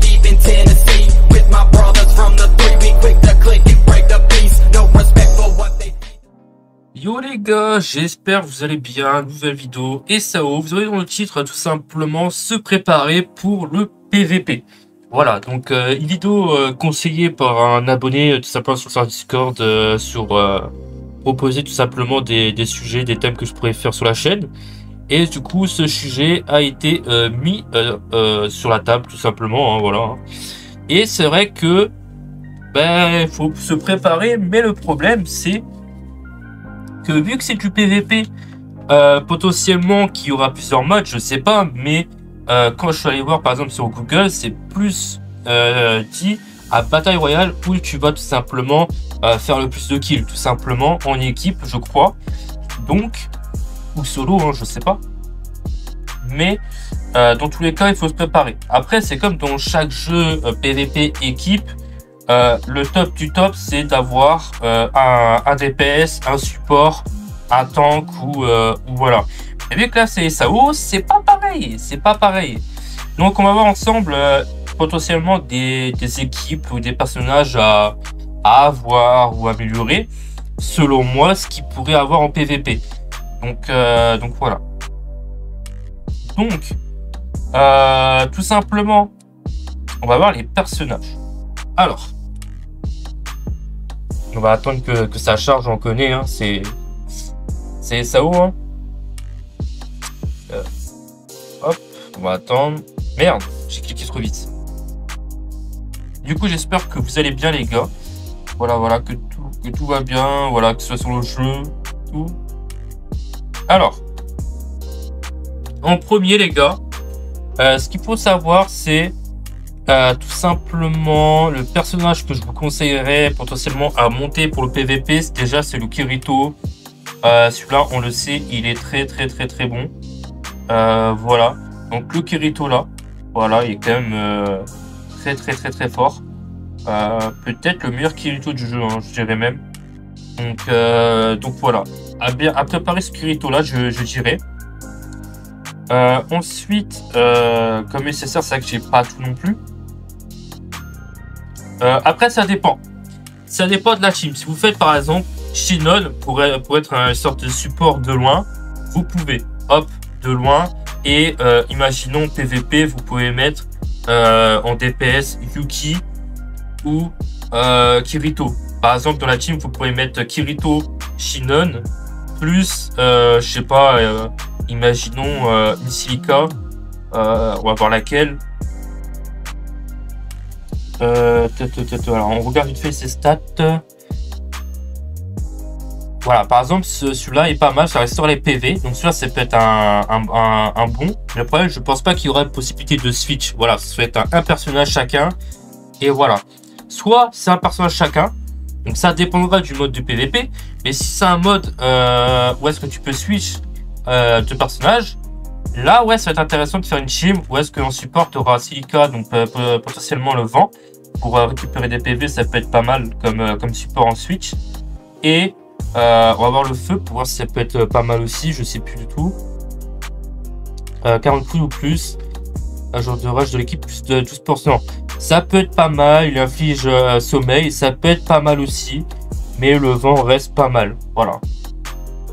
Deep in Tennessee with my brothers from the three. Quick click and break the peace. No respect for what they. Yo les gars, j'espère que vous allez bien, nouvelle vidéo et SAO, vous aurez dans le titre tout simplement se préparer pour le PVP. Voilà, donc euh, une vidéo euh, conseillée par un abonné euh, tout simplement sur son Discord sur proposer tout simplement des, sujets, des thèmes que je pourrais faire sur la chaîne. Et du coup, ce sujet a été euh, mis sur la table tout simplement, hein, voilà. Et c'est vrai que ben faut se préparer, mais le problème c'est que vu que c'est du PVP, euh, potentiellement qu'il y aura plusieurs modes, je sais pas, mais euh, quand je suis allé voir par exemple sur Google, c'est plus euh, dit à bataille royale où tu vas tout simplement euh, faire le plus de kills, tout simplement en équipe, je crois. Donc, ou solo, hein, je sais pas. Mais euh, dans tous les cas, il faut se préparer. Après, c'est comme dans chaque jeu PVP équipe. Euh, le top du top, c'est d'avoir euh, un, un, DPS, un support, un tank ou, euh, voilà. Et vu que là c'est SAO, c'est pas pareil, c'est pas pareil. Donc on va voir ensemble euh, potentiellement des, des, équipes ou des personnages à, à, avoir ou améliorer, selon moi, ce qu'ils pourraient avoir en PVP. Donc, euh, donc voilà. Donc, tout simplement, on va voir les personnages. Alors, on va attendre que, que ça charge, on connaît, hein. c'est c'est SAO. Hein. Euh, hop, on va attendre. Merde, j'ai cliqué trop vite. Du coup, j'espère que vous allez bien, les gars. Voilà, voilà, que tout, que tout va bien, voilà, que ce soit sur le jeu, tout. Alors, en premier, les gars, euh, ce qu'il faut savoir, c'est euh, tout simplement, le personnage que je vous conseillerais potentiellement à monter pour le PVP, déjà c'est le Kirito. Euh, Celui-là, on le sait, il est très très très très bon. Voilà. Donc le Kirito là, voilà, il est quand même très très très très fort. Peut-être le meilleur Kirito du jeu, hein, je dirais même. Donc, euh, donc voilà. À, préparer ce Kirito là, je, dirais. Euh, ensuite, euh, comme nécessaire, c'est vrai que j'ai pas tout non plus. Après, ça dépend. Ça dépend de la team. Si vous faites par exemple Shinon pour, pour être une sorte de support de loin, vous pouvez, hop, de loin. Et imaginons PVP, vous pouvez mettre en DPS Yuki ou Kirito. Par exemple, dans la team, vous pouvez mettre Kirito Shinon plus, euh, je sais pas, euh, imaginons euh. Euh, on va voir laquelle. Euh, on regarde vite fait ses stats. Voilà, par exemple, ce, celui-là est pas mal, ça restaure les PV. Donc celui-là, c'est peut-être un, bon. Mais problème, je pense pas qu'il y aurait possibilité de switch. Voilà, ça un personnage chacun. Et voilà. Soit c'est un personnage chacun. Donc ça dépendra du mode du PVP. Mais si c'est un mode euh, où est-ce que tu peux switch euh, de personnages, là, ouais, ça va être intéressant de faire une team où est-ce qu'on supportera Silica, donc euh, potentiellement le vent. Pour euh, récupérer des PV, ça peut être pas mal comme, euh, comme support en switch. Et euh, on va voir le feu pour voir si ça peut être pas mal aussi, je sais plus du tout. Euh, 40 coups ou plus. Un jour de rush de l'équipe, plus de 12%. Ça peut être pas mal, il inflige euh, sommeil, ça peut être pas mal aussi. Mais le vent reste pas mal. Voilà.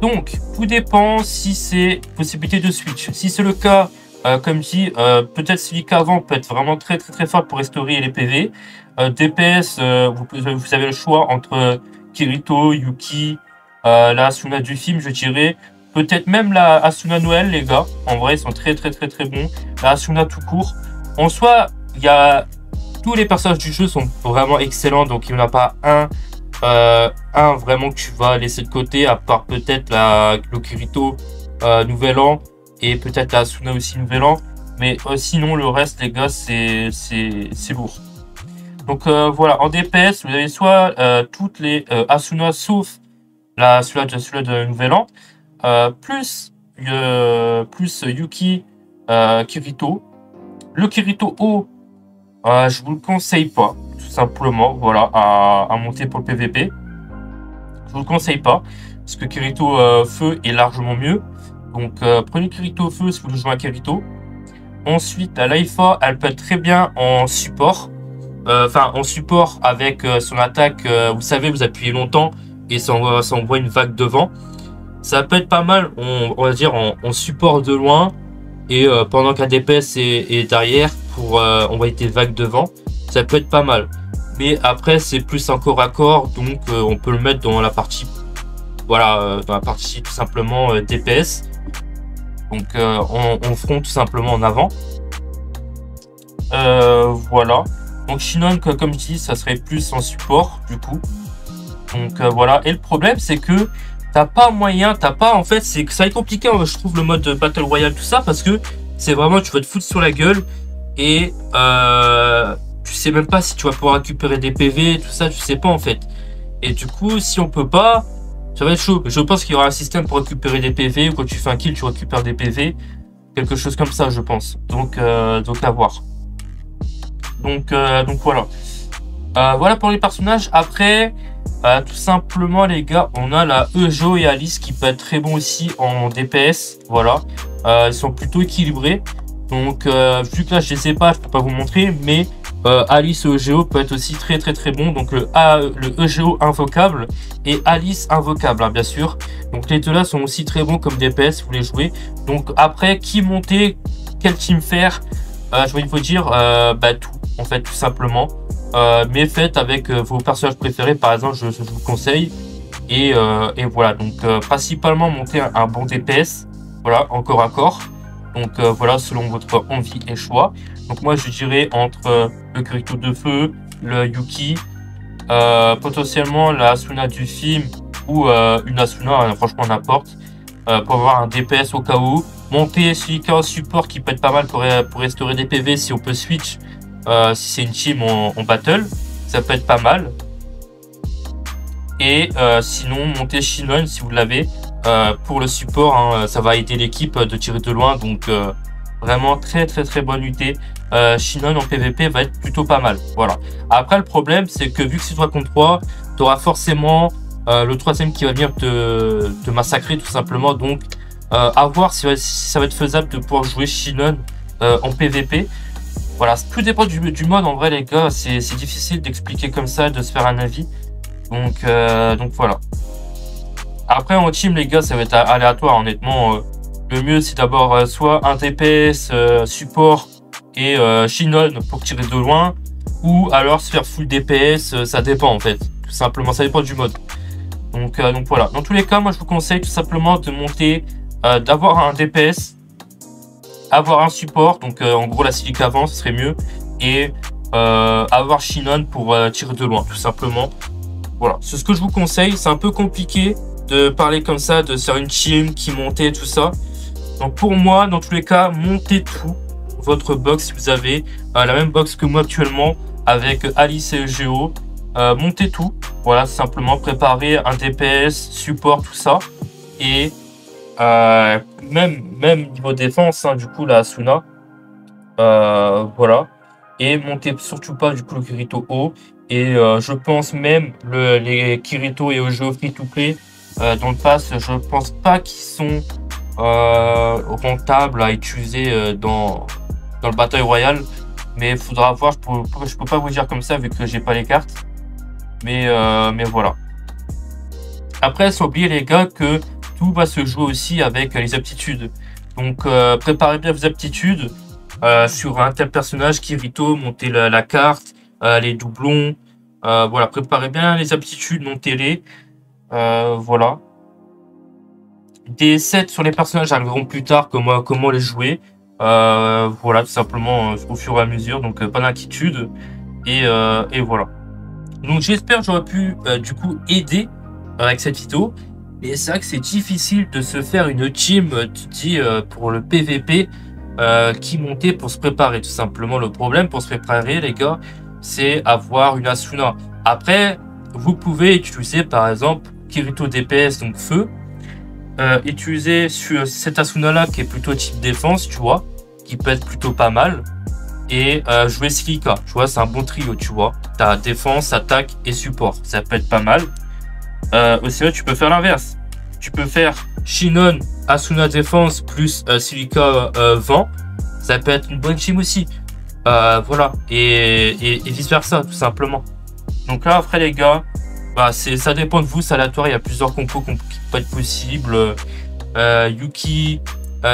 Donc, tout dépend si c'est possibilité de switch. Si c'est le cas, euh, comme dit, euh, peut-être celui qu'avant peut être vraiment très très très fort pour restaurer les PV. Euh, DPS, vous, avez le choix entre Kirito, Yuki, la Asuna du film, je dirais. Peut-être même la Asuna Noël, les gars. En vrai, ils sont très très très très bons. La Asuna tout court. En soi, il y a tous les personnages du jeu sont vraiment excellents, donc il n'y en a pas un, euh, un vraiment que tu vas laisser de côté, à part peut-être la le Kirito euh, Nouvel An et peut-être la Asuna aussi Nouvel An. Mais euh, sinon, le reste, les gars, c'est lourd. Donc voilà, en DPS, vous avez soit toutes les Asuna sauf la celui de, Nouvel An, plus euh, plus Yuki euh, Kirito. Le Kirito O, je vous le conseille pas, tout simplement, voilà, à, à, monter pour le PVP. Je vous le conseille pas, parce que Kirito Feu est largement mieux. Donc prenez Kirito Feu si vous voulez jouer à Kirito. Ensuite, la Laifa, elle peut être très bien en support. Euh, Enfin, en support avec euh, son attaque, euh, vous savez, vous appuyez longtemps et ça envoie, ça envoie une vague de vent. Ça peut être pas mal, on, on va dire, en support de loin et euh, pendant qu'un DPS est, derrière pour euh, envoyer des vagues de vent. Ça peut être pas mal. Mais après, c'est plus un corps à corps, donc euh, on peut le mettre dans la partie, voilà, euh, dans la partie tout simplement DPS. Donc on, on front tout simplement en avant. Voilà. Donc Shinon, comme je dis, ça serait plus en support du coup. Donc voilà. Et le problème, c'est que t'as pas moyen, t'as pas en fait, c'est que ça est compliqué, hein, je trouve le mode Battle Royale tout ça parce que c'est vraiment tu vas te foutre sur la gueule et euh, tu sais même pas si tu vas pouvoir récupérer des PV, tout ça, tu sais pas en fait. Et du coup, si on peut pas, ça va être chaud. Je pense qu'il y aura un système pour récupérer des PV. Ou quand tu fais un kill, tu récupères des PV. Quelque chose comme ça, je pense. Donc, euh, donc à voir. Donc, euh, donc voilà. Voilà pour les personnages. Après, euh, tout simplement, les gars, on a la Ejo et Alice qui peut être très bon aussi en DPS. Voilà. Euh, ils sont plutôt équilibrés. Donc, euh, vu que là, je les sais pas, je peux pas vous montrer, mais euh, Alice EGO peut être aussi très très très bon. Donc, le, A, le EGO invocable et Alice invocable, hein, bien sûr. Donc, les deux là sont aussi très bons comme DPS, vous les jouez. Donc, après, qui monter, quel team faire, je vais vous dire bah, tout, en fait, tout simplement. Euh, mais faites avec euh, vos personnages préférés, par exemple, je, vous conseille. Et, euh, et voilà, donc principalement monter un, bon DPS, voilà, encore à corps. Donc voilà, selon votre envie et choix. Donc moi, je dirais entre le Kirito de feu, le Yuki, potentiellement la Asuna du film ou une Asuna, hein, franchement n'importe, pour avoir un DPS au cas où. Monter Suika en support qui peut être pas mal pour, pour restaurer des PV si on peut switch, euh, si c'est une team en, battle, ça peut être pas mal. Et euh, sinon, monter Shinon si vous l'avez euh, pour le support, hein, ça va aider l'équipe de tirer de loin, donc vraiment très très très bonne unité. Shinon en PVP va être plutôt pas mal. Voilà. Après, le problème, c'est que vu que c'est 3 contre 3, tu auras forcément le troisième qui va venir te, massacrer tout simplement. Donc, à voir si, ça va être faisable de pouvoir jouer Shinon euh, en PVP. Voilà, tout dépend du, mode. En vrai, les gars, c'est difficile d'expliquer comme ça, de se faire un avis. Donc, euh, donc voilà. Après, en team, les gars, ça va être aléatoire. Honnêtement, euh, le mieux, c'est d'abord euh, soit un TPS, support et Shinon pour tirer de loin, ou alors se faire full DPS. ça dépend en fait. Tout simplement, ça dépend du mode. Donc, donc voilà. Dans tous les cas, moi, je vous conseille tout simplement de monter, d'avoir un DPS, avoir un support. Donc, euh, en gros, la silica avant, ce serait mieux. Et euh, avoir Shinon pour euh, tirer de loin, tout simplement. Voilà, c'est ce que je vous conseille. C'est un peu compliqué de parler comme ça, de faire une team qui montait, tout ça. Donc pour moi, dans tous les cas, montez tout. Votre box, si vous avez la même box que moi actuellement, avec Alice et Géo. Montez tout. Voilà, simplement préparer un DPS, support, tout ça. Et euh, même, même niveau défense, hein, du coup, la Asuna. Euh, voilà. Et montez surtout pas du coup le Kirito haut. Et euh, je pense même le, les Kirito et Ojo free to play dans le pass, je pense pas qu'ils sont rentables à utiliser dans, dans le Battle Royale. Mais il faudra voir, je peux, pas vous dire comme ça vu que j'ai pas les cartes. Mais, mais voilà. Après, sans les gars que va se jouer aussi avec les aptitudes. Donc euh, préparez bien vos aptitudes euh, sur un tel personnage, Kirito, montez la, carte, euh, les doublons. Voilà, préparez bien les aptitudes, montez-les. Voilà. Des sets sur les personnages arriveront plus tard, comment, comment les jouer. Voilà, tout simplement au fur et à mesure, donc pas d'inquiétude. Et, voilà. Donc j'espère que j'aurais pu du coup aider avec cette vidéo. Et c'est vrai que c'est difficile de se faire une team, tu dis, euh, pour le PVP euh, qui montait pour se préparer. Tout simplement, le problème pour se préparer, les gars, c'est avoir une Asuna. Après, vous pouvez utiliser par exemple Kirito DPS, donc feu. Euh, utiliser sur cette Asuna là qui est plutôt type défense, tu vois, qui peut être plutôt pas mal. Et jouer Silika, tu vois, c'est un bon trio, tu vois. T'as défense, attaque et support, ça peut être pas mal. Euh, là, tu peux faire l'inverse. Tu peux faire Shinon, Asuna défense plus euh, Silika euh, vent. ça peut être une bonne team aussi. Euh, voilà, et, vice versa, tout simplement. Donc là, après les gars, bah, ça dépend de vous, c'est aléatoire, il y a plusieurs compos qui peuvent être possibles. Yuki,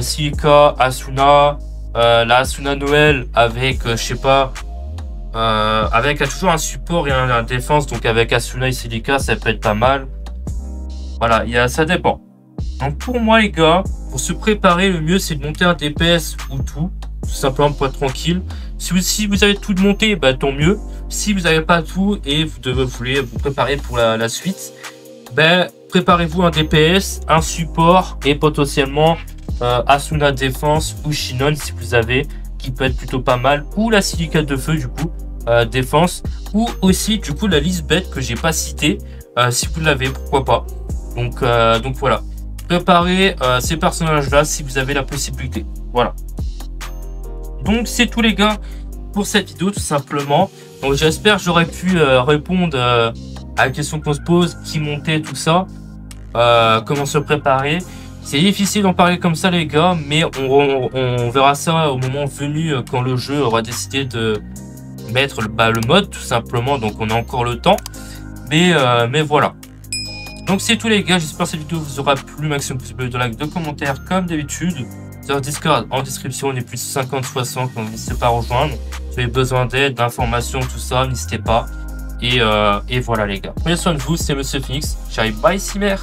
Silika, Asuna, la Asuna Noël avec, je sais pas, avec toujours un support et un, défense, donc avec Asuna et Silika, ça peut être pas mal. Voilà, y a, ça dépend. Donc pour moi les gars, pour se préparer, le mieux c'est de monter un DPS ou tout, tout simplement pour être tranquille. Si vous, vous avez tout de monter, bah, tant mieux. Si vous n'avez pas tout et vous, devez, voulez vous préparer pour la, suite, ben, préparez-vous un DPS, un support et potentiellement euh, Asuna Défense ou Shinon si vous avez, qui peut être plutôt pas mal, ou la silicate de feu du coup, euh, défense, ou aussi du coup la liste bête que j'ai pas cité, euh, si vous l'avez, pourquoi pas. Donc, donc voilà, préparez ces personnages-là si vous avez la possibilité. Voilà. Donc c'est tout les gars pour cette vidéo tout simplement. Donc j'espère j'aurais pu euh, répondre euh, à la question qu'on se pose, qui montait, tout ça, euh, comment se préparer. C'est difficile d'en parler comme ça les gars, mais on, verra ça au moment venu quand le jeu aura décidé de mettre le, bah, le mode tout simplement, donc on a encore le temps. Mais, mais voilà. Donc c'est tout les gars, j'espère que cette vidéo vous aura plu, maximum possible de likes, de commentaires comme d'habitude. Sur Discord, en description, on est plus de 50-60, donc n'hésitez pas à rejoindre. Si vous avez besoin d'aide, d'informations, tout ça, n'hésitez pas. Et, euh, et voilà les gars. Prenez soin de vous, c'est Monsieur Phoenix. J'arrive, bye Cimer